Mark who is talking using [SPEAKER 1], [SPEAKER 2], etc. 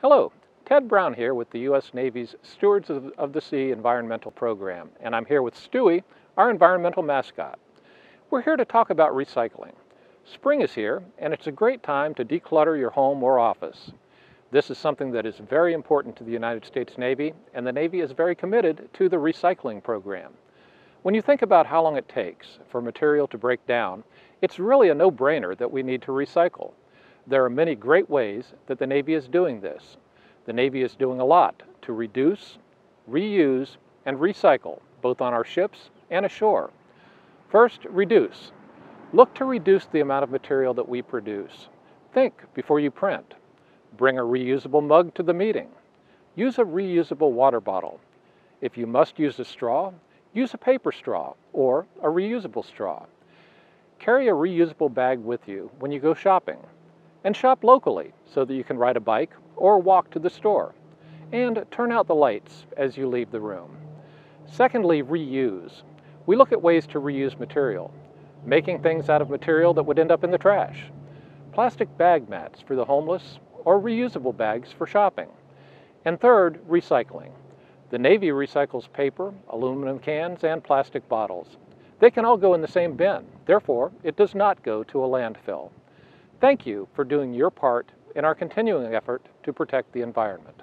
[SPEAKER 1] Hello, Ted Brown here with the U.S. Navy's Stewards of, the Sea Environmental Program, and I'm here with Stewie, our environmental mascot. We're here to talk about recycling. Spring is here, and it's a great time to declutter your home or office. This is something that is very important to the United States Navy, and the Navy is very committed to the recycling program. When you think about how long it takes for material to break down, it's really a no-brainer that we need to recycle. There are many great ways that the Navy is doing this. The Navy is doing a lot to reduce, reuse, and recycle, both on our ships and ashore. First, reduce. Look to reduce the amount of material that we produce. Think before you print. Bring a reusable mug to the meeting. Use a reusable water bottle. If you must use a straw, use a paper straw or a reusable straw. Carry a reusable bag with you when you go shopping. And shop locally so that you can ride a bike or walk to the store. And turn out the lights as you leave the room. Secondly, reuse. We look at ways to reuse material, making things out of material that would end up in the trash. Plastic bag mats for the homeless or reusable bags for shopping. And third, recycling. The Navy recycles paper, aluminum cans, and plastic bottles. They can all go in the same bin. Therefore, it does not go to a landfill. Thank you for doing your part in our continuing effort to protect the environment.